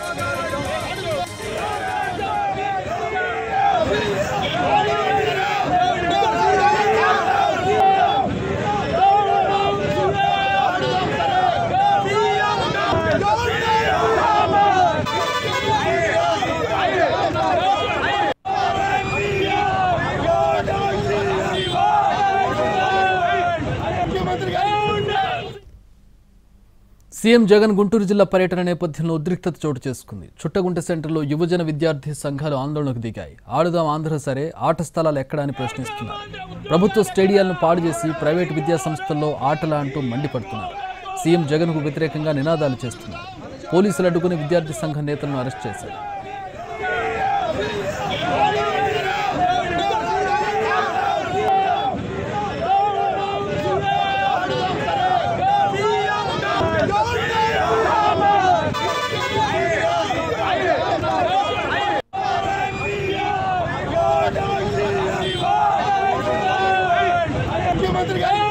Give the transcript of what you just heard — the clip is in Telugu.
Sugar. సీఎం జగన్ గుంటూరు జిల్లా పర్యటన నేపథ్యంలో ఉద్రిక్తత చోటు చేసుకుంది. చుట్టగుంట సెంటర్లో యువజన విద్యార్థి సంఘాలు ఆందోళనకు దిగాయి. ఆడుదాం ఆంధ్ర సరే ఆట స్థలాలు ఎక్కడా అని ప్రశ్నిస్తున్నారు. ప్రభుత్వ స్టేడియాలను పాడు చేసి ప్రైవేటు విద్యా సంస్థల్లో ఆటలా అంటూ మండిపడుతున్నారు. సీఎం జగన్కు వ్యతిరేకంగా నినాదాలు చేస్తున్నారు. పోలీసులు అడ్డుకుని విద్యార్థి సంఘ నేతలను అరెస్ట్ చేశారు. Rodrigues!